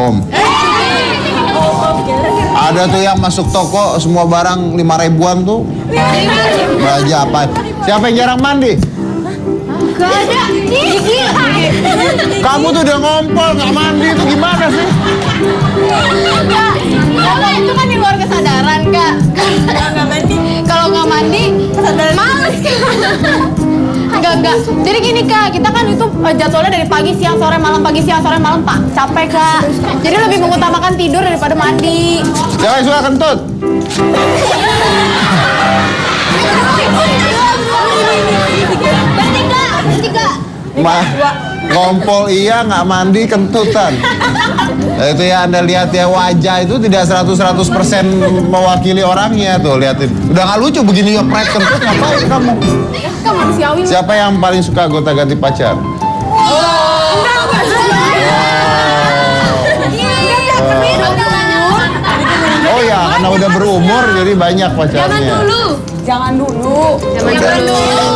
Om. Ada tuh yang masuk toko semua barang lima ribuan tuh. Belanja apa? Siapa yang jarang mandi? Gak ada. Gigi. Kamu tuh udah ngompol nggak mandi itu gimana sih? Itu kan di luar kesadaran, Kak. Kalau nggak mandi, males, Kak. Enggak, enggak. Jadi gini, Kak. Kita kan itu eh, jadwalnya dari pagi, siang, sore, malam, pagi, siang, sore, malam, Pak. Capek, Kak. Jadi lebih mengutamakan tidur daripada mandi. Siapa yang suka kentut? Berarti, Kak. Berarti, Kak. Ma, ngompol iya nggak mandi kentutan. Nah, itu ya Anda lihat ya wajah itu tidak 100-100% mewakili orangnya tuh liatin. Udah nggak lucu begini ya pride kentut ngapain kamu? Manusiawi. Siapa yang paling suka gonta ganti pacar? Oh ya, karena udah berumur jadi banyak pacarnya. Jangan dulu. Jangan dulu.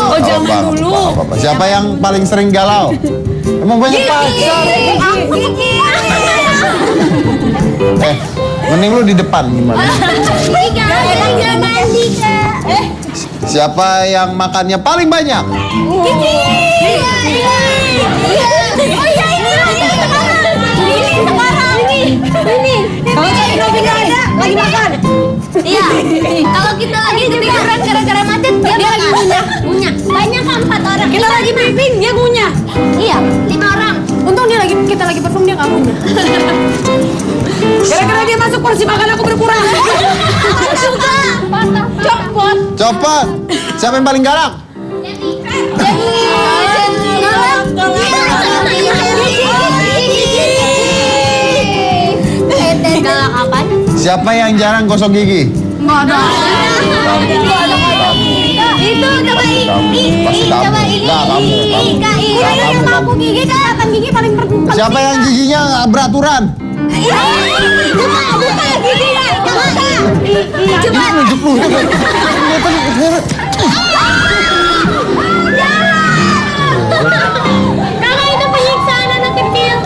Oh, jangan Apa, dulu. apa, apa. Siapa yang paling sering galau? Emang banyak pacar. Eh, mending lu di depan gimana? Siapa yang makannya paling banyak? Lagi makan. Iya. Kalau kita lagi ketiduran gara-gara macet, dia, lagi ngunyah. Ngunyah. Banyak kan empat orang. Kita lagi briefing, dia ngunyah. Iya, kita lagi perform dia nggak ngunyah. Gara-gara dia masuk porsi makan aku berkurang. Juga. Copot. Copot. Siapa yang paling galak? Galak apa? Siapa yang jarang gosok gigi? Enggak ada. Itu coba ini. Kamu, pasti kamu. Coba. Enggak, kamu, Enggak, gigi kesehatan gigi paling penting. Siapa yang giginya beraturan? Buka, buka giginya. Coba. Coba. Nunjuk lu. Kakak itu penyiksaan anak kecil.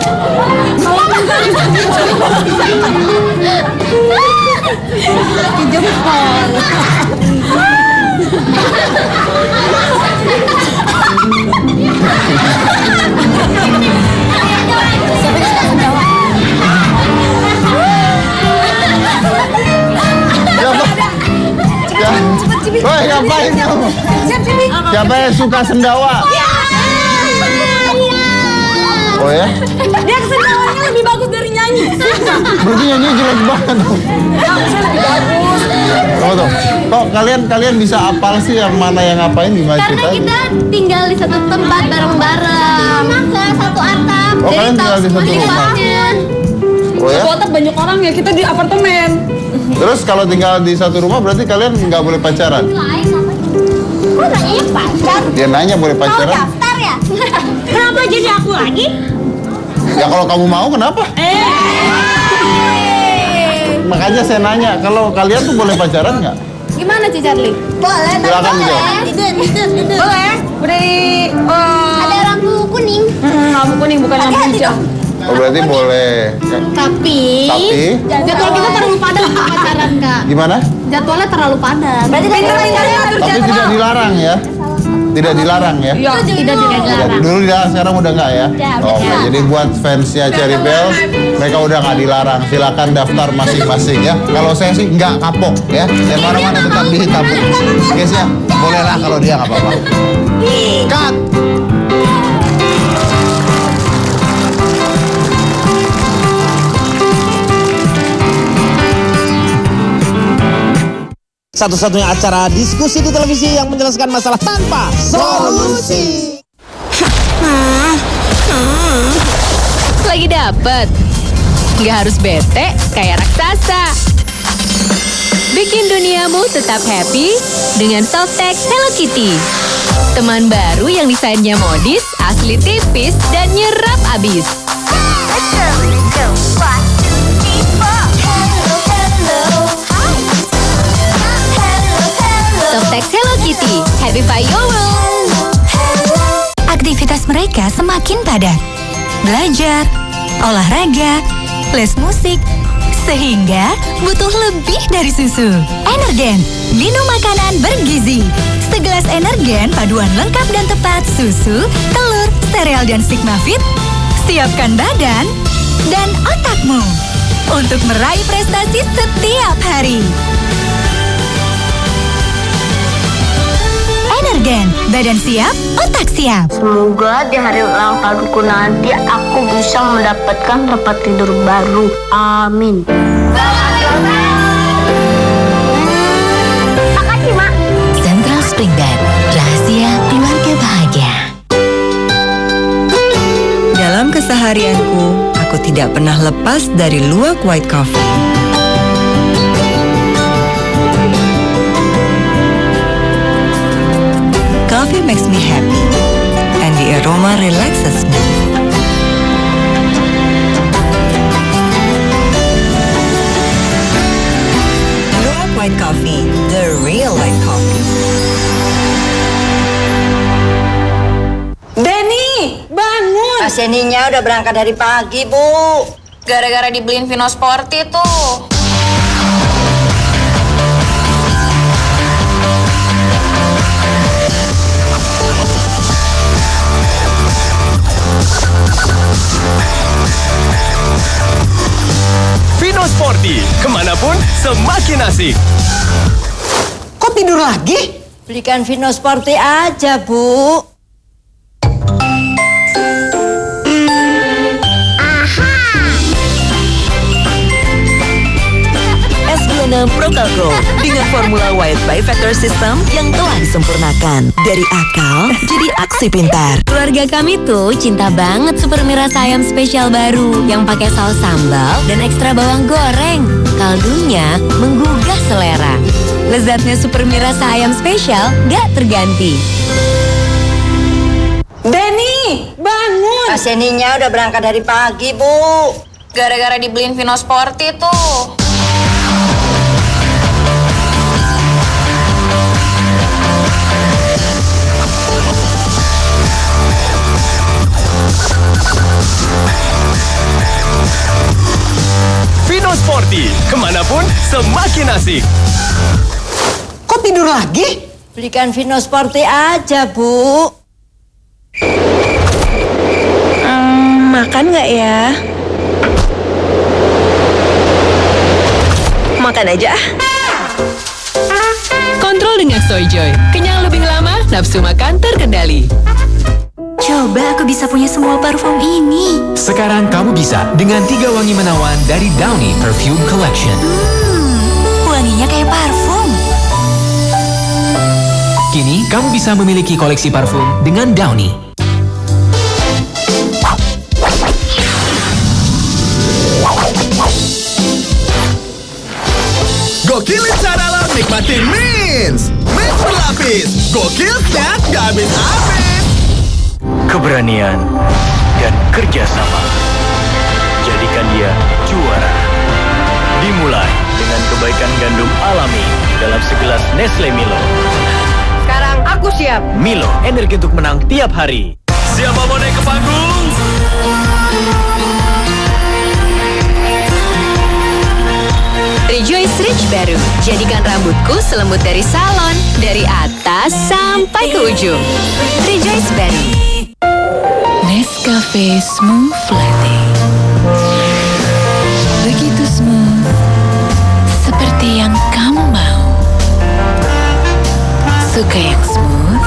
Woi, ngapain kamu? Siapa yang suka sendawa? Oh ya? Dia kesendawanya lebih bagus dari nyanyi. Berarti nyanyi jelek banget. Oh tuh. Kok kalian kalian bisa apal sih yang mana yang ngapain gimana Karena kita tinggal di satu tempat bareng-bareng. Satu atap. Oh, kalian tinggal di satu rumah? Oh ya? Kota banyak orang ya, kita di apartemen. Terus kalau tinggal di satu rumah berarti kalian nggak boleh pacaran? Kok nanya pacar? Dia nanya boleh Mau pacaran? daftar ya? Kenapa jadi aku lagi? Ya kalau kamu mau kenapa? Makanya saya nanya, kalau kalian tuh boleh pacaran nggak? Gimana Ci Charlie? Boleh, tapi Silakan, boleh. Duduk, duduk, duduk. Boleh. Udah di... eh, Ada lampu kuning. hmm, lampu kuning bukan lampu hijau. Oh berarti boleh. Tapi, Tapi? jadwal kita terlalu padat untuk pacaran, Kak. Gimana? Jadwalnya terlalu padat. Berarti Tapi tidak dilarang ya? Tidak dilarang ya? Iya. Tidak Tidak, dilarang. dulu dilarang, sekarang udah nggak ya? Ya, Oke, udah. jadi buat fansnya Cherry Bell, mereka udah nggak dilarang. Silakan daftar masing-masing ya. Kalau saya sih nggak kapok ya. Yang mana-mana tetap dihitam. Guys ya, boleh lah kalau dia nggak apa-apa. Cut! Satu-satunya acara diskusi di televisi yang menjelaskan masalah tanpa solusi. Lagi dapet? Nggak harus bete kayak raksasa. Bikin duniamu tetap happy dengan Softtek Hello Kitty. Teman baru yang desainnya modis, asli tipis, dan nyerap abis. Your World. Aktivitas mereka semakin padat. Belajar, olahraga, les musik, sehingga butuh lebih dari susu. Energen, minum makanan bergizi. Segelas Energen paduan lengkap dan tepat susu, telur, sereal dan Sigma Fit. Siapkan badan dan otakmu untuk meraih prestasi setiap hari. Energen, badan siap, otak siap. Semoga di hari ulang tahunku nanti aku bisa mendapatkan tempat tidur baru. Amin. Makasih, Mak. Central Spring Bed, rahasia keluarga bahagia. Dalam keseharianku, aku tidak pernah lepas dari luwak white coffee. Coffee makes me happy, and the aroma relaxes me. Luwak white coffee, the real white coffee. Denny, bangun. Paseninya udah berangkat dari pagi, Bu. Gara-gara dibeliin Vino Sporty tuh. Sporty, ke mana pun semakin asik. Kok tidur lagi? Belikan Vino Sporty aja, Bu. S26 Procalcro dengan formula White by Factor System yang telah disempurnakan. Dari akal jadi aksi pintar. Keluarga kami tuh cinta banget super mie rasa ayam spesial baru yang pakai saus sambal dan ekstra bawang goreng. Kaldunya menggugah selera. Lezatnya super mie rasa ayam spesial gak terganti. Denny, bangun. Paseninya udah berangkat dari pagi, Bu. Gara-gara dibeliin Vino Sporty tuh. Vino Sporty, ke mana pun semakin asik. Kok tidur lagi? Belikan Vino Sporty aja, Bu. makan nggak ya? Makan aja. Kontrol dengan Soyjoy. Kenyang lebih lama, nafsu makan terkendali. Coba aku bisa punya semua parfum ini. Sekarang kamu bisa dengan tiga wangi menawan dari Downy Perfume Collection. Wanginya kayak parfum. Kini kamu bisa memiliki koleksi parfum dengan Downy. Gokilin cara lo nikmatin Mins Mins berlapis Gokil snack gak habis-habis Keberanian dan kerjasama. Jadikan dia juara. Dimulai dengan kebaikan gandum alami dalam segelas Nestle Milo. Sekarang aku siap. Milo, energi untuk menang tiap hari. Siapa mau naik ke panggung? Rejoice Rich baru. Jadikan rambutku selembut dari salon, dari atas sampai ke ujung. Rejoice baru. Nescafe Smooth Latte. Begitu smooth, seperti yang kamu mau. Suka yang smooth?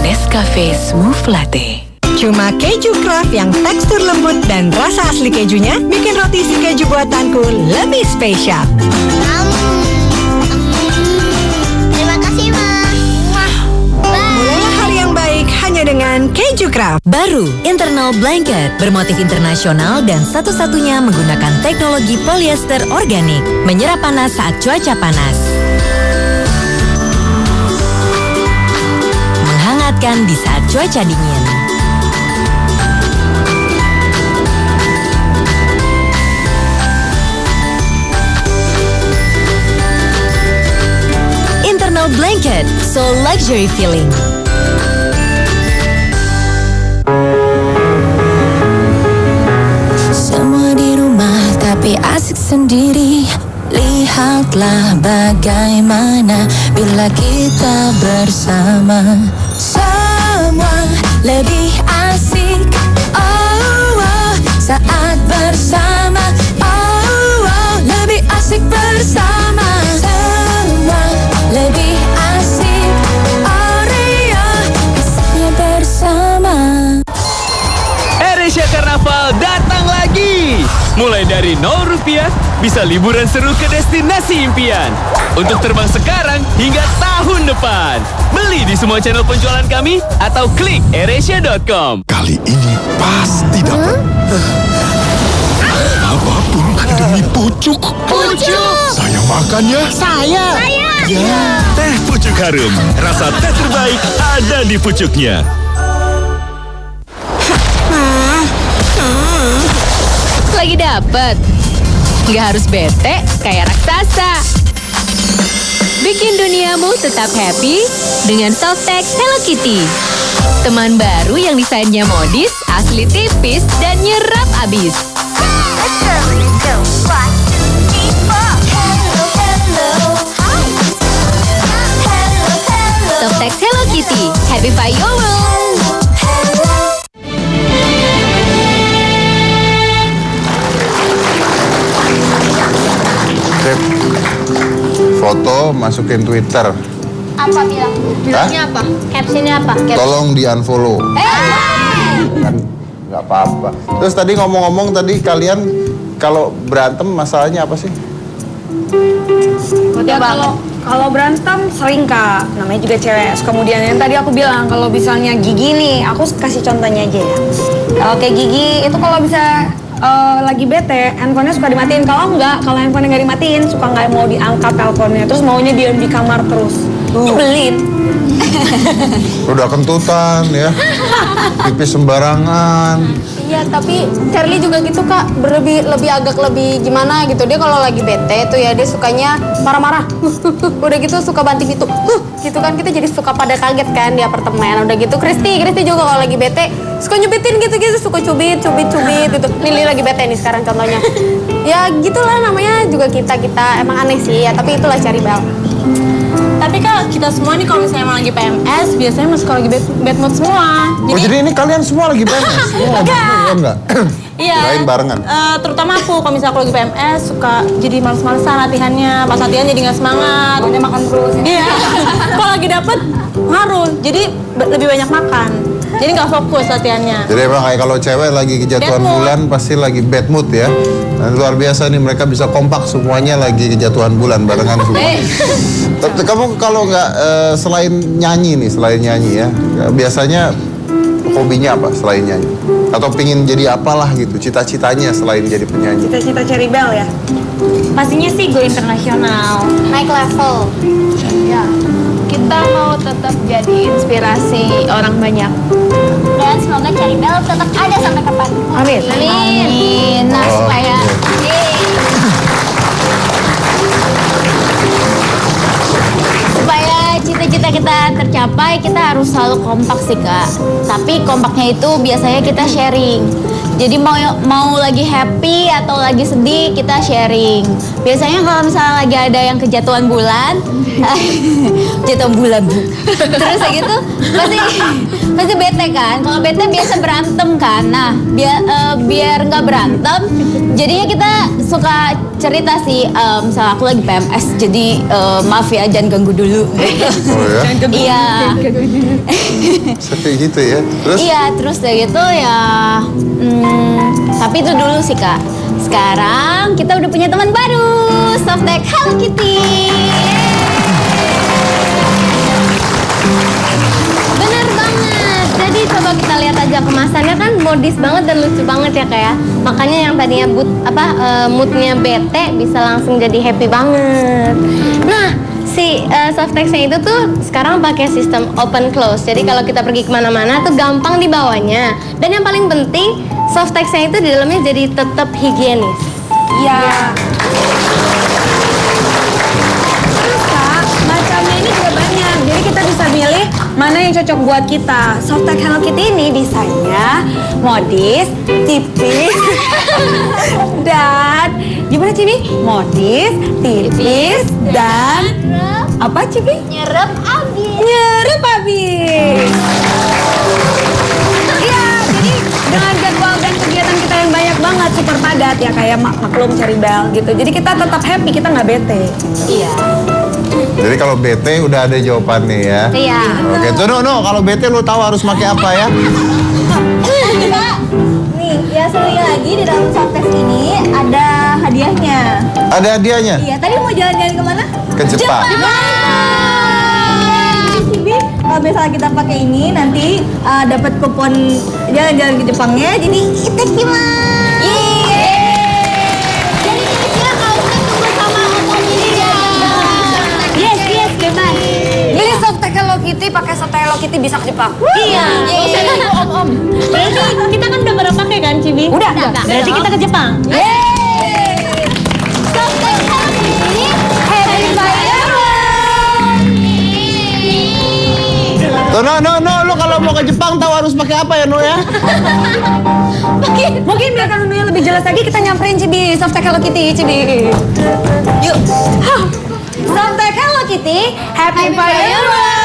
Nescafe Smooth Latte. Cuma keju craft yang tekstur lembut dan rasa asli kejunya bikin roti si keju buatanku lebih spesial. Terima dengan keju craft. Baru, internal blanket bermotif internasional dan satu-satunya menggunakan teknologi polyester organik. Menyerap panas saat cuaca panas. Menghangatkan di saat cuaca dingin. Internal blanket, so luxury feeling. Sendiri. Lihatlah bagaimana bila kita bersama. Semua lebih asik. Oh, oh, Saat bersama. Oh, oh, Lebih asik bersama. Semua lebih asik. Oh Rio bersama. AirAsia Karnaval. Mulai dari 0 rupiah, bisa liburan seru ke destinasi impian. Untuk terbang sekarang hingga tahun depan. Beli di semua channel penjualan kami atau klik airasia.com. Kali ini pasti dapat. Apa pun demi pucuk. Pucuk. Saya makan ya. Saya. Ya. Teh pucuk harum. Rasa teh terbaik ada di pucuknya. Dapet. Nggak harus bete kayak raksasa. Bikin duniamu tetap happy dengan Softex Hello Kitty. Teman baru yang desainnya modis, asli tipis, dan nyerap abis. Softex Hello Kitty, happy by your world. Sip. Foto masukin Twitter. Apa bilang? Bilangnya apa? Captionnya apa? Tolong di unfollow. Kan nggak apa-apa. Terus tadi ngomong-ngomong tadi kalian kalau berantem masalahnya apa sih? Ya kalau kalau berantem sering kak, namanya juga cewek. Terus Kemudian yang tadi aku bilang kalau misalnya Gigi nih, aku kasih contohnya aja ya. Kalau kayak Gigi itu kalau bisa eh, lagi bete, handphonenya suka dimatiin. Kalau enggak, kalau handphonenya nggak dimatiin, suka nggak mau diangkat teleponnya. Terus maunya diam di kamar terus. Nyebelin. Udah kentutan ya, pipis sembarangan. Iya, tapi Charlie juga gitu kak, berlebih lebih agak lebih gimana gitu. Dia kalau lagi bete tuh ya dia sukanya marah-marah. Udah gitu suka banting itu, gitu kan kita jadi suka pada kaget kan di apartemen. Udah gitu Kristi, Kristi juga kalau lagi bete suka nyubitin gitu-gitu, suka cubit, cubit, cubit gitu. Lili lagi bete nih sekarang contohnya. Ya gitulah namanya juga kita kita emang aneh sih ya, tapi itulah cari bel. Tapi kak, kita semua nih kalau misalnya emang lagi PMS, biasanya masuk kalau lagi bad, bad mood semua. Oh jadi ini kalian semua lagi PMS? Semua Enggak. Oh, enggak? Iya. Kirain barengan. Eh, terutama aku kalau misalnya aku lagi PMS suka jadi males-malesan latihannya. Pas latihan jadi nggak semangat. Pokoknya makan terus. Iya. kalau lagi dapet harus. Jadi lebih banyak makan. Jadi nggak fokus latihannya. Jadi emang kayak kalau cewek lagi kejatuhan bulan pasti lagi bad mood ya. Dan luar biasa nih mereka bisa kompak semuanya lagi kejatuhan bulan barengan semua. Eh. Tapi kamu kalau nggak eh, selain nyanyi nih, selain nyanyi ya, biasanya hobinya apa selain nyanyi? Atau pingin jadi apalah gitu, cita-citanya selain jadi penyanyi? Cita-cita Cherry Bell ya. Pastinya sih go internasional. Naik level. Ya. Kita mau tetap jadi inspirasi orang banyak. Dan semoga Cherry Bell tetap ada sampai kapan. Amin. Amin. Nah, Oh, supaya Supaya cita-cita kita tercapai, kita harus selalu kompak sih kak. Tapi kompaknya itu biasanya kita sharing. Jadi mau mau lagi happy atau lagi sedih kita sharing. Biasanya kalau misalnya lagi ada yang kejatuhan bulan, jatuhan bulan bu. Terus kayak gitu pasti pasti bete kan. Kalau bete biasa berantem kan. Nah biar eh, biar nggak berantem, jadinya kita suka cerita sih. eh, misalnya aku lagi PMS, jadi eh, maaf ya jangan ganggu dulu. Oh ya? Iya. Kayak gitu ya. Terus Iya, terus udah gitu ya. hmm, tapi itu dulu sih kak. Sekarang kita udah punya teman baru, Softtek Hello Kitty. Bener banget. Jadi coba kita lihat aja kemasannya kan modis banget dan lucu banget ya kayak. Makanya yang tadinya but apa eh, moodnya bete bisa langsung jadi happy banget. Nah si Softex-nya itu tuh sekarang pakai sistem open close. Jadi kalau kita pergi ke mana-mana tuh gampang dibawanya. Dan yang paling penting Softex-nya itu di dalamnya jadi tetap higienis. Iya. Terus kak, macamnya ini juga banyak. Jadi kita bisa milih mana yang cocok buat kita. Softtek Hello Kitty ini desainnya modis, tipis, dan gimana Cibi? Modis, tipis, dan apa Cibi? Nyerep abis. Nyerep abis. Iya, jadi dengan jadwal dan kegiatan kita yang banyak banget, super padat ya kayak mak maklum cari bel gitu. Jadi kita tetap happy, kita nggak bete. Iya. Jadi kalau BT udah ada jawabannya ya. Iya. Oke, tuh no, no, kalau BT lu tahu harus pakai apa ya? Nih ya sekali lagi di dalam softtek ini ada hadiahnya. Ada hadiahnya? Iya, tadi mau jalan-jalan ke mana? Ke Jepang. Cibi, kalau misalnya kita pakai ini nanti uh, dapat kupon jalan-jalan ke Jepangnya jadi itakimasu. Jadi Kitty pakai Hello Kitty bisa ke Jepang. Iya, nggak usah nunggu om-om. Berarti kita kan udah pernah pakai kan, Cibi? Udah. Berarti kita ke Jepang. Kitty, Happy Tuh, no, no, no, lu kalau mau ke Jepang tahu harus pakai apa ya, no ya? Mungkin, mungkin biar dunia lebih jelas lagi kita nyamperin Cibi, softtek Hello Kitty, Cibi. Yuk. Softtek Hello Kitty, Happy Fireworks!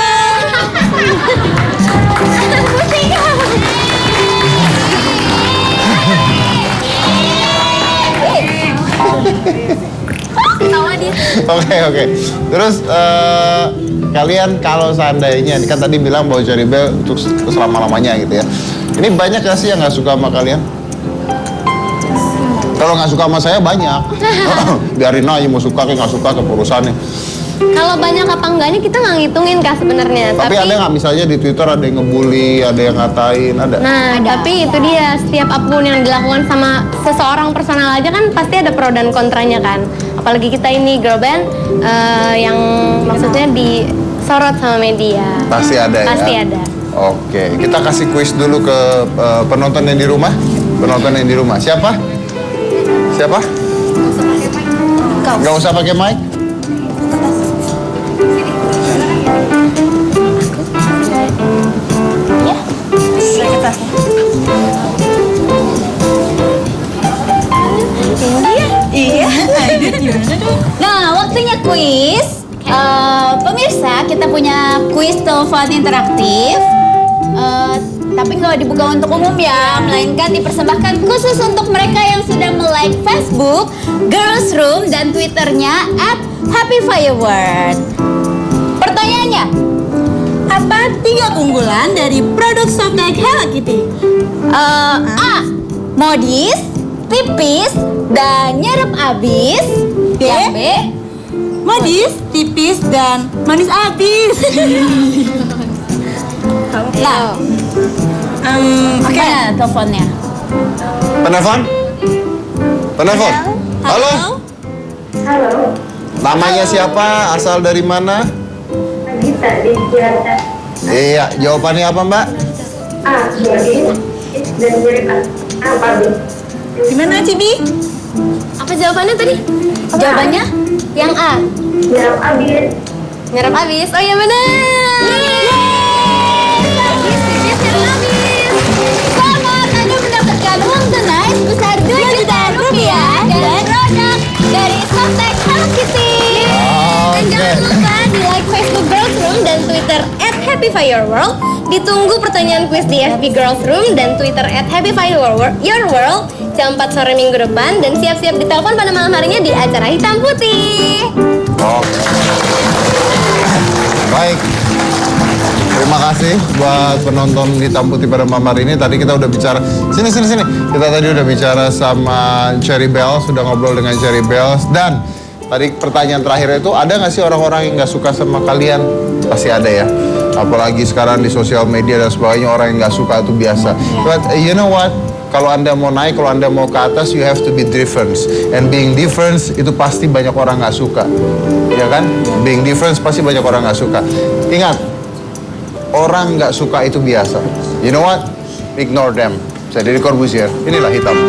Tawa dia. Oke, oke. Terus eh, kalian kalau seandainya, kan tadi bilang bahwa Cherry Bell untuk selama-lamanya gitu ya. Ini banyak gak sih yang nggak suka sama kalian? Kalau nggak suka sama saya banyak. Biarin aja mau suka kayak nggak suka ke urusannya. Kalau banyak apa enggaknya kita nggak ngitungin kak sebenarnya. Tapi, ada nggak misalnya di Twitter ada yang ngebully, ada yang ngatain, ada? Nah, tapi itu dia setiap apa pun yang dilakukan sama seseorang personal aja kan pasti ada pro dan kontranya kan. Apalagi kita ini girl band eh, yang maksudnya disorot sama media. Pasti ada ya? Pasti ada. Oke, kita kasih kuis dulu ke eh, penonton yang di rumah. Penonton yang di rumah. Siapa? Siapa? Gak usah pakai mic. Nah, waktunya kuis. Eh, pemirsa, kita punya kuis telepon interaktif. Eh, tapi nggak dibuka untuk umum ya, melainkan dipersembahkan khusus untuk mereka yang sudah melike Facebook, Girls Room, dan Twitternya at Happy Firework. Pertanyaannya, apa tiga keunggulan dari produk softtek Hello Kitty? Eh, A. Modis, tipis, dan nyerap abis. Modis, tipis, dan manis abis. nah, um, oke. Mana teleponnya? Penelpon? Penelpon? Halo? Halo, Namanya siapa? Asal dari mana? Gita di Jakarta. Iya, jawabannya apa mbak? A, dan apa, B? Gimana, Cibi? Apa jawabannya tadi? Jawabannya? Yang A. Nyerap abis. Nyerap habis. Oh iya benar. Selamat, Anda mendapatkan uang tunai sebesar 2 juta rupiah dan produk dari Softtek Hello Kitty. Dan jangan lupa di like Facebook Girls Room dan Twitter Happy Fireworld. Ditunggu pertanyaan kuis di FB Girls Room dan Twitter at Happy Fireworld Your World jam 4 sore minggu depan dan siap-siap ditelepon pada malam harinya di acara Hitam Putih. Oke. Baik. Terima kasih buat penonton hitam putih pada malam hari ini. Tadi kita udah bicara sini sini sini. Kita tadi udah bicara sama Cherry Bell, sudah ngobrol dengan Cherry Bells dan tadi pertanyaan terakhir itu ada nggak sih orang-orang yang nggak suka sama kalian? Pasti ada ya. Apalagi sekarang di sosial media dan sebagainya orang yang nggak suka itu biasa. But uh, you know what? Kalau anda mau naik, kalau anda mau ke atas, you have to be different. And being different itu pasti banyak orang nggak suka, ya kan? Being different pasti banyak orang nggak suka. Ingat, orang nggak suka itu biasa. You know what? Ignore them. Saya Deddy Corbuzier. Inilah hitam.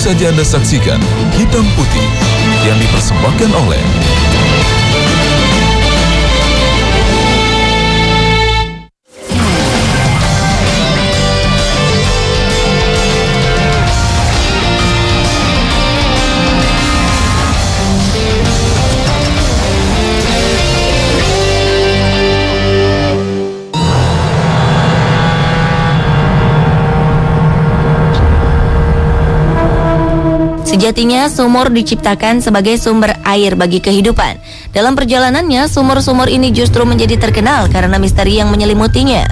Saja Anda saksikan Hitam Putih yang dipersembahkan oleh Sejatinya, sumur diciptakan sebagai sumber air bagi kehidupan. Dalam perjalanannya, sumur-sumur ini justru menjadi terkenal karena misteri yang menyelimutinya.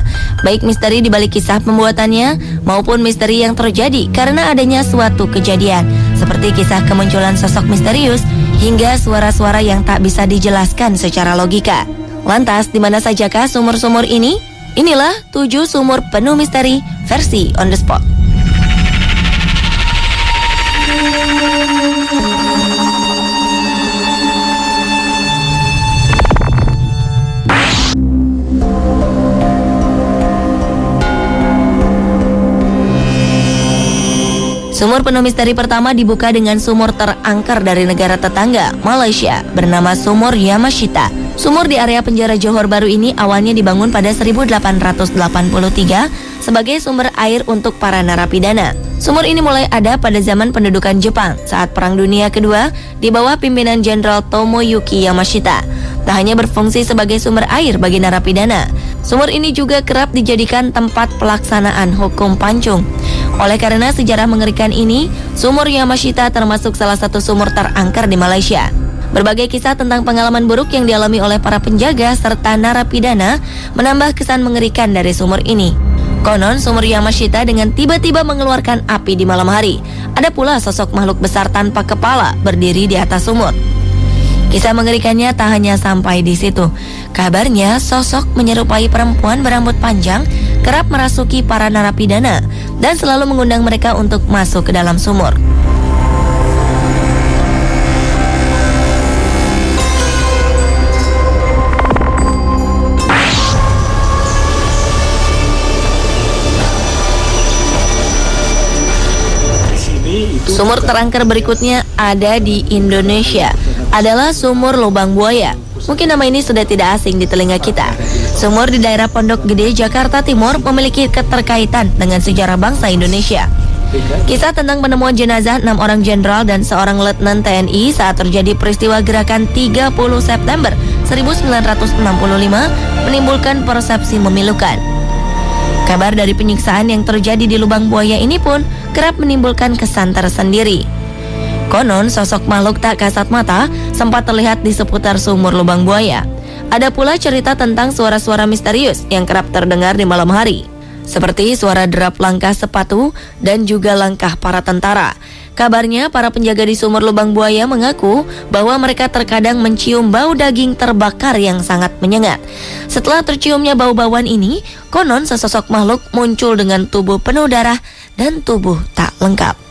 Baik misteri di balik kisah pembuatannya, maupun misteri yang terjadi karena adanya suatu kejadian. Seperti kisah kemunculan sosok misterius, hingga suara-suara yang tak bisa dijelaskan secara logika. Lantas, di mana sajakah sumur-sumur ini? Inilah tujuh sumur penuh misteri versi on the spot. Sumur penuh misteri pertama dibuka dengan sumur terangker dari negara tetangga, Malaysia, bernama Sumur Yamashita. Sumur di area penjara Johor Baru ini awalnya dibangun pada 1883 sebagai sumber air untuk para narapidana. Sumur ini mulai ada pada zaman pendudukan Jepang saat Perang Dunia Kedua di bawah pimpinan Jenderal Tomoyuki Yamashita. Tak hanya berfungsi sebagai sumber air bagi narapidana, sumur ini juga kerap dijadikan tempat pelaksanaan hukum pancung. Oleh karena sejarah mengerikan ini, sumur Yamashita termasuk salah satu sumur terangker di Malaysia. Berbagai kisah tentang pengalaman buruk yang dialami oleh para penjaga serta narapidana menambah kesan mengerikan dari sumur ini. Konon sumur Yamashita dengan tiba-tiba mengeluarkan api di malam hari. Ada pula sosok makhluk besar tanpa kepala berdiri di atas sumur. Kisah mengerikannya tak hanya sampai di situ. Kabarnya sosok menyerupai perempuan berambut panjang kerap merasuki para narapidana dan selalu mengundang mereka untuk masuk ke dalam sumur. Sumur terangker berikutnya ada di Indonesia adalah sumur lubang buaya. Mungkin nama ini sudah tidak asing di telinga kita. Sumur di daerah Pondok Gede, Jakarta Timur memiliki keterkaitan dengan sejarah bangsa Indonesia. Kisah tentang penemuan jenazah enam orang jenderal dan seorang letnan TNI saat terjadi peristiwa gerakan 30 September 1965 menimbulkan persepsi memilukan. Kabar dari penyiksaan yang terjadi di lubang buaya ini pun kerap menimbulkan kesan tersendiri. Konon sosok makhluk tak kasat mata sempat terlihat di seputar sumur lubang buaya. Ada pula cerita tentang suara-suara misterius yang kerap terdengar di malam hari. Seperti suara derap langkah sepatu dan juga langkah para tentara. Kabarnya para penjaga di sumur lubang buaya mengaku bahwa mereka terkadang mencium bau daging terbakar yang sangat menyengat. Setelah terciumnya bau-bauan ini, konon sesosok makhluk muncul dengan tubuh penuh darah dan tubuh tak lengkap.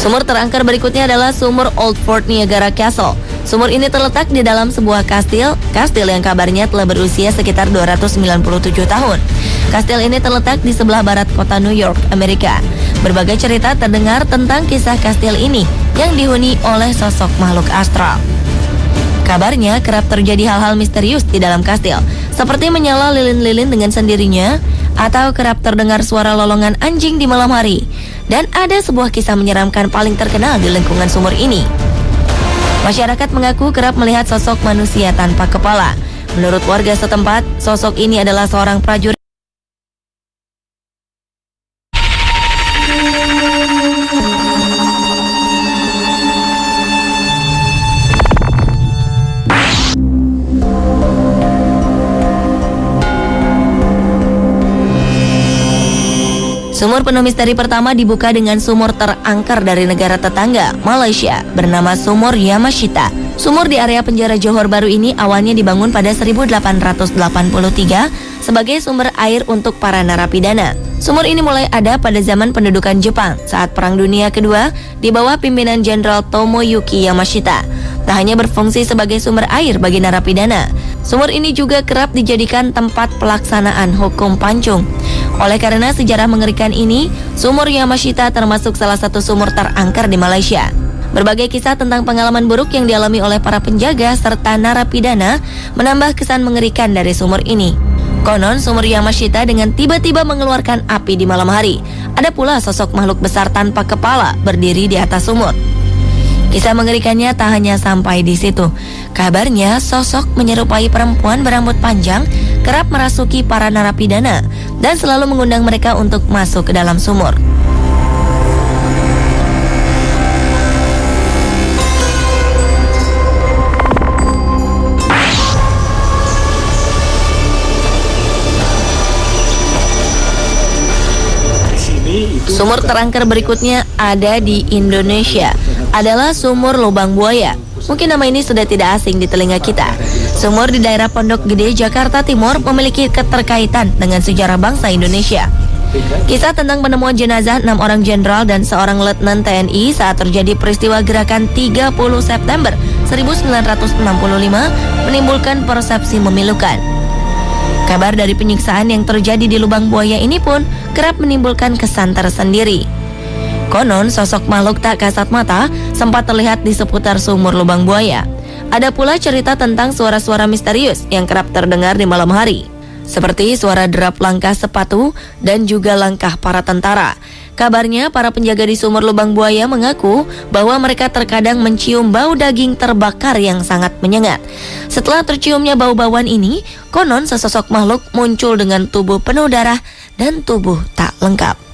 Sumur terangker berikutnya adalah sumur Old Fort Niagara Castle. Sumur ini terletak di dalam sebuah kastil, kastil yang kabarnya telah berusia sekitar 297 tahun. Kastil ini terletak di sebelah barat kota New York, Amerika. Berbagai cerita terdengar tentang kisah kastil ini yang dihuni oleh sosok makhluk astral. Kabarnya kerap terjadi hal-hal misterius di dalam kastil, seperti menyala lilin-lilin dengan sendirinya, atau kerap terdengar suara lolongan anjing di malam hari. Dan ada sebuah kisah menyeramkan paling terkenal di lingkungan sumur ini. Masyarakat mengaku kerap melihat sosok manusia tanpa kepala. Menurut warga setempat, sosok ini adalah seorang prajurit Sumur penuh misteri pertama dibuka dengan sumur terangker dari negara tetangga, Malaysia, bernama Sumur Yamashita. Sumur di area penjara Johor Baru ini awalnya dibangun pada 1883 sebagai sumber air untuk para narapidana. Sumur ini mulai ada pada zaman pendudukan Jepang saat Perang Dunia Kedua di bawah pimpinan Jenderal Tomoyuki Yamashita. Tak hanya berfungsi sebagai sumber air bagi narapidana, sumur ini juga kerap dijadikan tempat pelaksanaan hukum pancung. Oleh karena sejarah mengerikan ini, sumur Yamashita termasuk salah satu sumur terangker di Malaysia. Berbagai kisah tentang pengalaman buruk yang dialami oleh para penjaga serta narapidana menambah kesan mengerikan dari sumur ini. Konon sumur Yamashita dengan tiba-tiba mengeluarkan api di malam hari. Ada pula sosok makhluk besar tanpa kepala berdiri di atas sumur. Kisah mengerikannya tak hanya sampai di situ. Kabarnya sosok menyerupai perempuan berambut panjang kerap merasuki para narapidana dan selalu mengundang mereka untuk masuk ke dalam sumur. Sumur terangker berikutnya ada di Indonesia adalah sumur lubang buaya. Mungkin nama ini sudah tidak asing di telinga kita. Sumur di daerah Pondok Gede, Jakarta Timur memiliki keterkaitan dengan sejarah bangsa Indonesia. Kisah tentang penemuan jenazah enam orang jenderal dan seorang letnan TNI saat terjadi peristiwa gerakan 30 September 1965 menimbulkan persepsi memilukan. Kabar dari penyiksaan yang terjadi di lubang buaya ini pun kerap menimbulkan kesan tersendiri. Konon sosok makhluk tak kasat mata sempat terlihat di seputar sumur lubang buaya. Ada pula cerita tentang suara-suara misterius yang kerap terdengar di malam hari. Seperti suara derap langkah sepatu dan juga langkah para tentara. Kabarnya para penjaga di sumur lubang buaya mengaku bahwa mereka terkadang mencium bau daging terbakar yang sangat menyengat. Setelah terciumnya bau-bauan ini, konon sesosok makhluk muncul dengan tubuh penuh darah dan tubuh tak lengkap.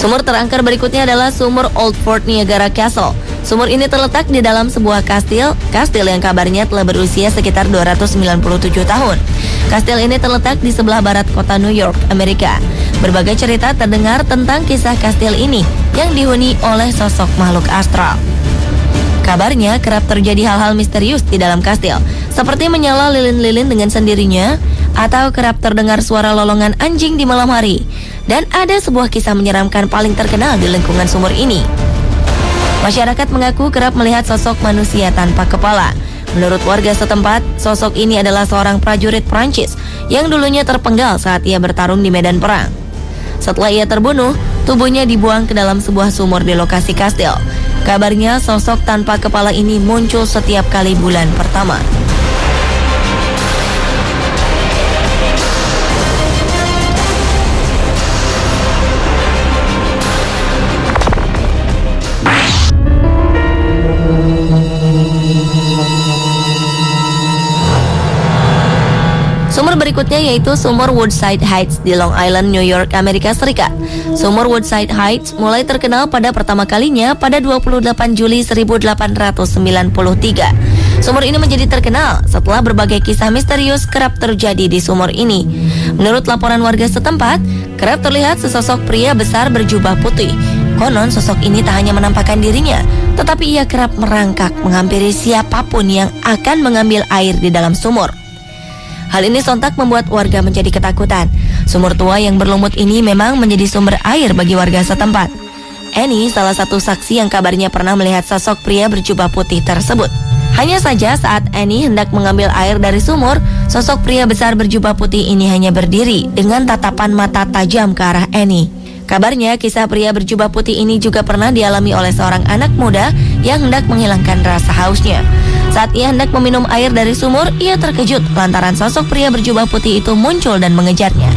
Sumur terangker berikutnya adalah sumur Old Fort Niagara Castle. Sumur ini terletak di dalam sebuah kastil, kastil yang kabarnya telah berusia sekitar 297 tahun. Kastil ini terletak di sebelah barat kota New York, Amerika. Berbagai cerita terdengar tentang kisah kastil ini yang dihuni oleh sosok makhluk astral. Kabarnya kerap terjadi hal-hal misterius di dalam kastil, seperti menyala lilin-lilin dengan sendirinya, atau kerap terdengar suara lolongan anjing di malam hari. Dan ada sebuah kisah menyeramkan paling terkenal di lingkungan sumur ini. Masyarakat mengaku kerap melihat sosok manusia tanpa kepala. Menurut warga setempat, sosok ini adalah seorang prajurit Prancis yang dulunya terpenggal saat ia bertarung di medan perang. Setelah ia terbunuh, tubuhnya dibuang ke dalam sebuah sumur di lokasi kastil. Kabarnya sosok tanpa kepala ini muncul setiap kali bulan pertama. Berikutnya yaitu sumur Woodside Heights di Long Island, New York, Amerika Serikat. Sumur Woodside Heights mulai terkenal pada pertama kalinya pada 28 Juli 1893. Sumur ini menjadi terkenal setelah berbagai kisah misterius kerap terjadi di sumur ini. Menurut laporan warga setempat, kerap terlihat sesosok pria besar berjubah putih. Konon sosok ini tak hanya menampakkan dirinya, tetapi ia kerap merangkak menghampiri siapa pun yang akan mengambil air di dalam sumur. Hal ini sontak membuat warga menjadi ketakutan. Sumur tua yang berlumut ini memang menjadi sumber air bagi warga setempat. Annie salah satu saksi yang kabarnya pernah melihat sosok pria berjubah putih tersebut. Hanya saja saat Annie hendak mengambil air dari sumur, sosok pria besar berjubah putih ini hanya berdiri dengan tatapan mata tajam ke arah Annie. Kabarnya kisah pria berjubah putih ini juga pernah dialami oleh seorang anak muda yang hendak menghilangkan rasa hausnya. Saat ia hendak meminum air dari sumur, ia terkejut lantaran sosok pria berjubah putih itu muncul dan mengejarnya.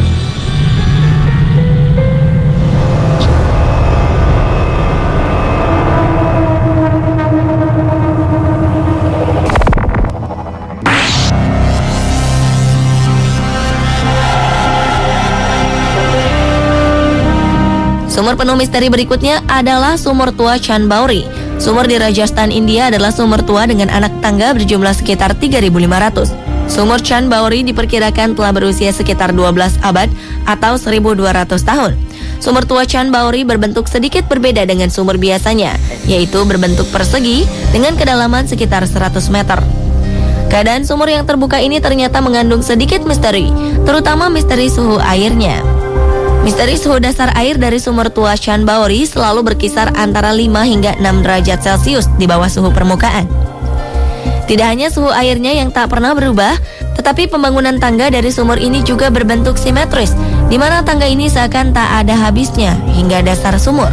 Sumur penuh misteri berikutnya adalah sumur tua Chan Bauri. Sumur di Rajasthan, India adalah sumur tua dengan anak tangga berjumlah sekitar 3.500. Sumur Chan Bauri diperkirakan telah berusia sekitar 12 abad atau 1.200 tahun. Sumur tua Chan Bauri berbentuk sedikit berbeda dengan sumur biasanya, yaitu berbentuk persegi dengan kedalaman sekitar 100 meter. Keadaan sumur yang terbuka ini ternyata mengandung sedikit misteri, terutama misteri suhu airnya. Misteri suhu dasar air dari sumur tua Chan Baori selalu berkisar antara 5 hingga 6 derajat Celcius di bawah suhu permukaan. Tidak hanya suhu airnya yang tak pernah berubah, tetapi pembangunan tangga dari sumur ini juga berbentuk simetris, di mana tangga ini seakan tak ada habisnya hingga dasar sumur.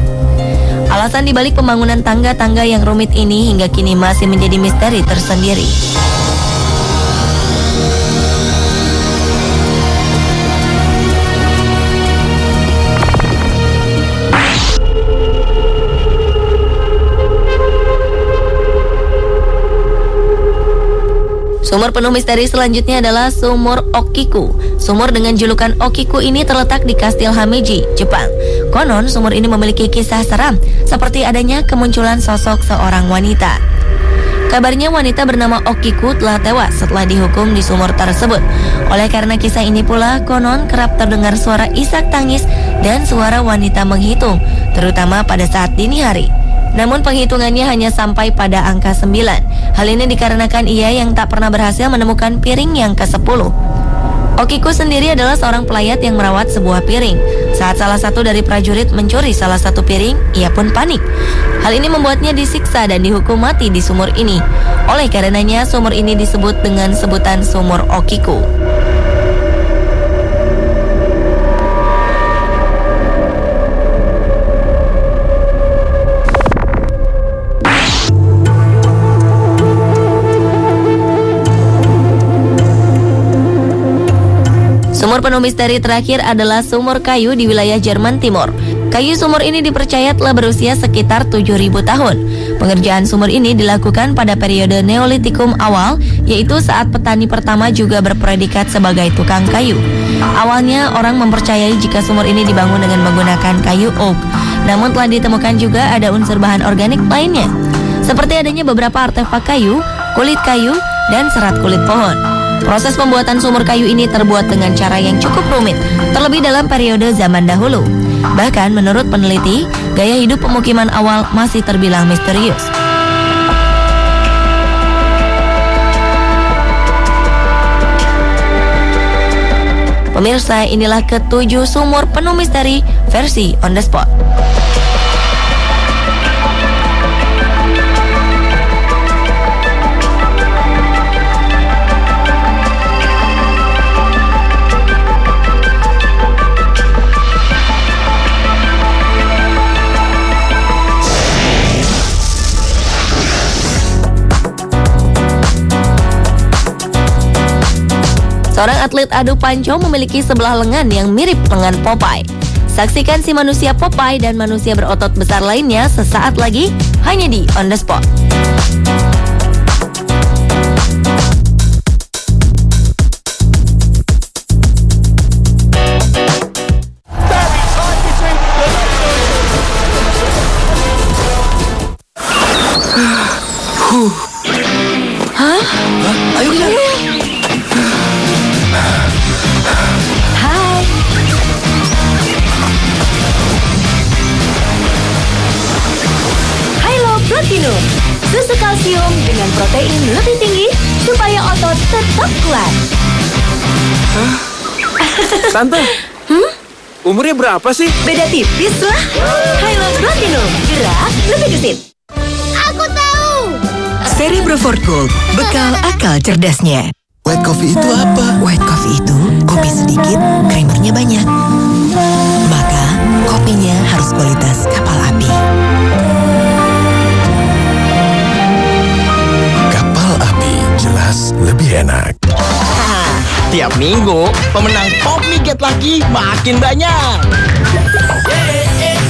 Alasan dibalik pembangunan tangga-tangga yang rumit ini hingga kini masih menjadi misteri tersendiri. Sumur penuh misteri selanjutnya adalah Sumur Okiku. Sumur dengan julukan Okiku ini terletak di Kastil Hameji, Jepang. Konon sumur ini memiliki kisah seram, seperti adanya kemunculan sosok seorang wanita. Kabarnya wanita bernama Okiku telah tewas setelah dihukum di sumur tersebut. Oleh karena kisah ini pula, konon kerap terdengar suara isak tangis dan suara wanita menghitung, terutama pada saat dini hari. Namun penghitungannya hanya sampai pada angka 9. Hal ini dikarenakan ia yang tak pernah berhasil menemukan piring yang ke-10. Okiku sendiri adalah seorang pelayat yang merawat sebuah piring. Saat salah satu dari prajurit mencuri salah satu piring, ia pun panik. Hal ini membuatnya disiksa dan dihukum mati di sumur ini. Oleh karenanya, sumur ini disebut dengan sebutan sumur Okiku. Sumur penuh misteri terakhir adalah sumur kayu di wilayah Jerman Timur. Kayu sumur ini dipercaya telah berusia sekitar 7000 tahun. Pengerjaan sumur ini dilakukan pada periode Neolitikum awal, yaitu saat petani pertama juga berpredikat sebagai tukang kayu. Awalnya orang mempercayai jika sumur ini dibangun dengan menggunakan kayu oak. Namun telah ditemukan juga ada unsur bahan organik lainnya. Seperti adanya beberapa artefak kayu, kulit kayu, dan serat kulit pohon. Proses pembuatan sumur kayu ini terbuat dengan cara yang cukup rumit, terlebih dalam periode zaman dahulu. Bahkan menurut peneliti, gaya hidup pemukiman awal masih terbilang misterius. Pemirsa, inilah ketujuh sumur penuh misteri versi on the spot. Seorang atlet adu panco memiliki sebelah lengan yang mirip lengan Popeye. Saksikan si manusia Popeye dan manusia berotot besar lainnya sesaat lagi hanya di On The Spot. Hah? Ayo kita. Susu kalsium dengan protein lebih tinggi supaya otot tetap kuat. Tante, umurnya berapa sih? Beda tipis lah. Hilo Platinum. Gerak lebih gesit. Aku tahu. Cerebro Fort Gold, bekal akal cerdasnya. White coffee itu apa? White coffee itu kopi sedikit, creamernya banyak. Maka, kopi apinya harus kualitas kapal api. Jelas lebih enak. Tiap minggu, pemenang Pop Miget lagi makin banyak.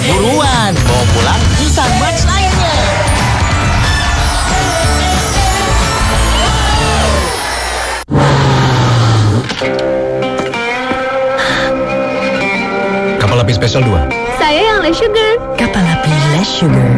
Buruan, bawa pulang bisa match lainnya. Kapal api spesial 2. Saya yang less sugar. Kapal api less sugar,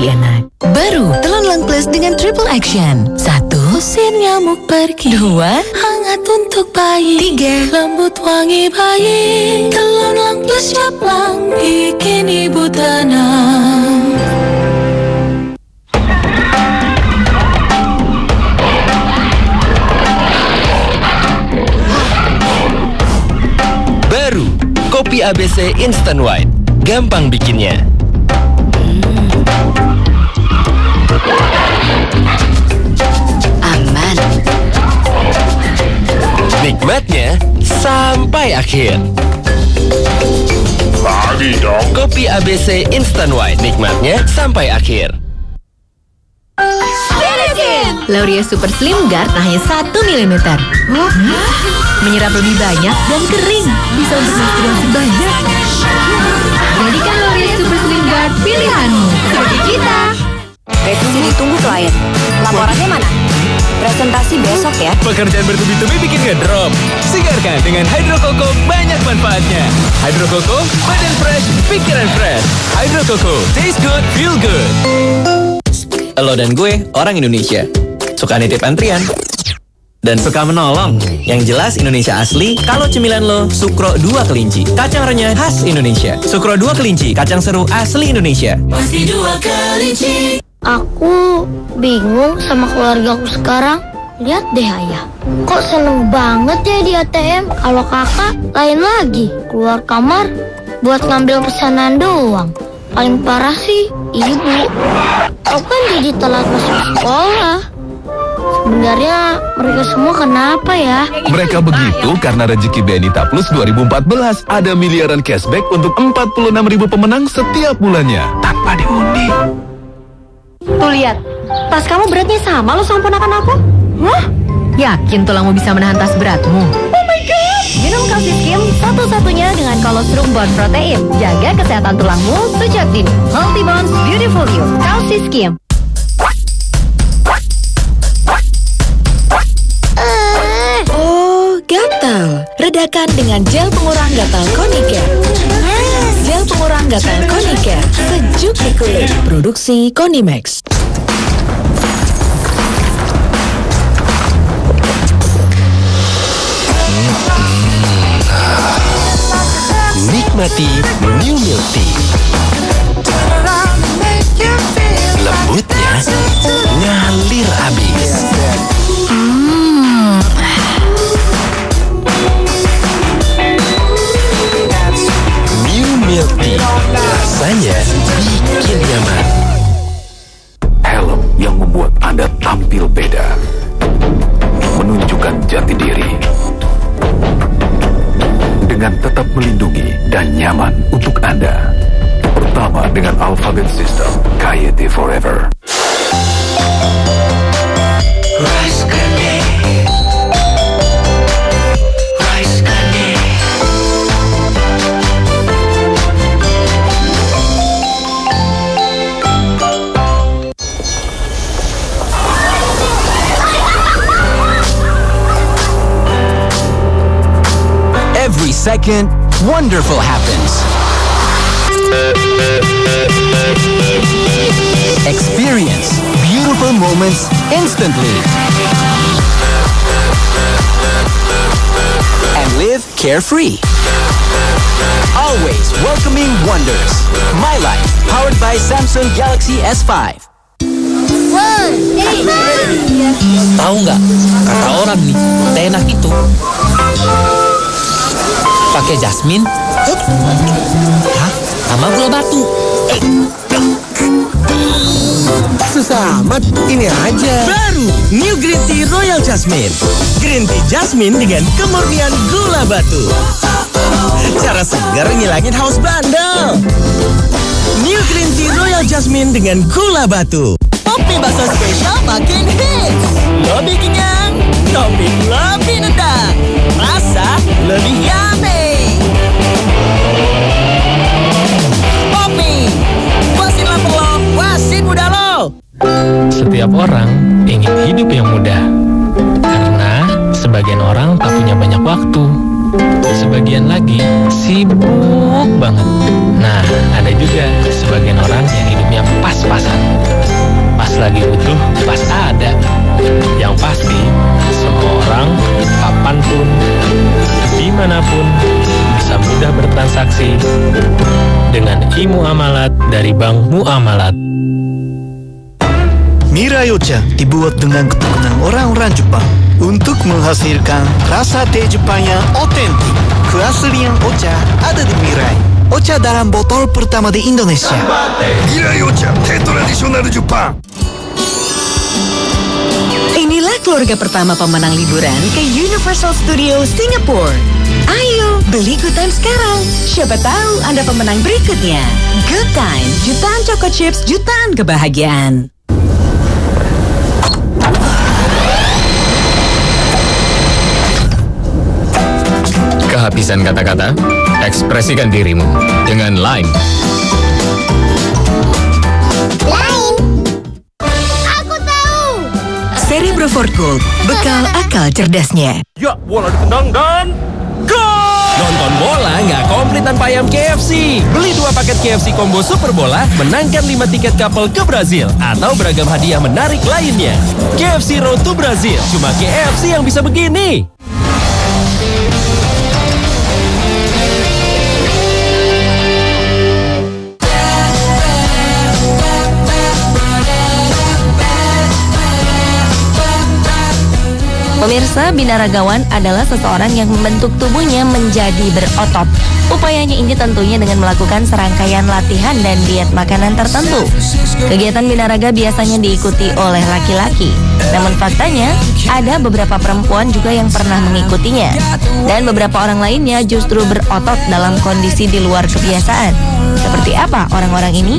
lebih enak. Baru Telon Lang Plus dengan triple action. Satu, usir nyamuk pergi. Dua, hangat untuk bayi. Tiga, lembut wangi bayi. Telon Lang Plus siap lang, bikin ibu tenang. Baru, kopi ABC Instant White. Gampang bikinnya. Nikmatnya sampai akhir. Lagi dong. Kopi ABC Instant White. Nikmatnya sampai akhir. Lauria Super Slim Guard hanya 1 mm. Menyerap lebih banyak dan kering. Bisa untuk menstruasi banyak. Jadikan Lauria Super Slim Guard pilihanmu. Seperti kita. Revisi ditunggu klien. Laporannya mana? Presentasi besok ya. Pekerjaan bertubi-tubi bikin ngedrop. Segarkan dengan Hydro Coco banyak manfaatnya. Hydro Coco, badan fresh, pikiran fresh. Hydro Coco, taste good, feel good. Lo dan gue orang Indonesia. Suka nitip antrian. Dan suka menolong. Yang jelas Indonesia asli, kalau cemilan lo, Sukro 2 kelinci. Kacang renyah khas Indonesia. Sukro 2 kelinci, kacang seru asli Indonesia. Pasti dua kelinci. Aku bingung sama keluarga aku sekarang. Lihat deh ayah. Kok seneng banget ya di ATM? Kalau kakak lain lagi. Keluar kamar buat ngambil pesanan doang. Paling parah sih ibu. Aku kan jadi telat masuk sekolah. Sebenarnya mereka semua kenapa ya? Mereka begitu karena rezeki BNI Plus 2014 ada miliaran cashback untuk 46 ribu pemenang setiap bulannya tanpa diundi. Tuh lihat, tas kamu beratnya sama lo sama ponakan aku. Wah, yakin tulangmu bisa menahan tas beratmu? Oh my god! Minum Calciskim satu-satunya dengan kolostrum bond protein. Jaga kesehatan tulangmu sejak dini. Multi Bonds Beautiful You. Calciskim. Oh, gatal. Redakan dengan gel pengurang gatal Konicare. Gel pengurang gatal Konicare. Sejuk di kulit. Produksi Konimax. Nikmati New Milk Tea. Lembutnya ngalir habis. Second, wonderful happens. Experience beautiful moments instantly. And live carefree. Always welcoming wonders. My Life, powered by Samsung Galaxy S5. Tahu nggak? Kata orang nih, teh enak itu pakai jasmin, Hah? sama gula batu. susah amat. Ini aja. Baru New Green Tea Royal Jasmine. Green Tea Jasmine dengan kemurnian gula batu. Cara segar ngilangin haus bandel. New Green Tea Royal Jasmine dengan gula batu. Kopi bakso spesial makin hits. Lebih kenyang, topping lebih nendang. Rasa lebih yummy. Setiap orang ingin hidup yang mudah. Karena sebagian orang tak punya banyak waktu. Sebagian lagi sibuk banget. Nah, ada juga sebagian orang yang hidupnya pas-pasan. Pas lagi butuh, pas ada. Yang pasti, semua orang kapan pun, di mana pun, bisa mudah bertransaksi dengan Imu Amalat dari Bank Muamalat. Mirai Ocha dibuat dengan keturunan orang-orang Jepang untuk menghasilkan rasa teh Jepang yang otentik. Keaslian Ocha ada di Mirai. Ocha dalam botol pertama di Indonesia. Mirai Ocha, teh tradisional Jepang. Inilah keluarga pertama pemenang liburan ke Universal Studio Singapore. Ayo, beli Good Time sekarang. Siapa tahu Anda pemenang berikutnya. Good Time, jutaan choco chips, jutaan kebahagiaan. Kehabisan kata-kata? Ekspresikan dirimu dengan Line. Aku tahu. Cerebro Fort Gold, bekal akal cerdasnya. Ya, bola ditendang dan gol! Nonton bola nggak komplit tanpa ayam KFC. Beli dua paket KFC combo Super Bola, menangkan 5 tiket couple ke Brazil. Atau beragam hadiah menarik lainnya. KFC Road to Brazil, cuma KFC yang bisa begini. Pemirsa, binaragawan adalah seseorang yang membentuk tubuhnya menjadi berotot. Upayanya ini tentunya dengan melakukan serangkaian latihan dan diet makanan tertentu. Kegiatan binaraga biasanya diikuti oleh laki-laki. Namun faktanya, ada beberapa perempuan juga yang pernah mengikutinya. Dan beberapa orang lainnya justru berotot dalam kondisi di luar kebiasaan. Seperti apa orang-orang ini?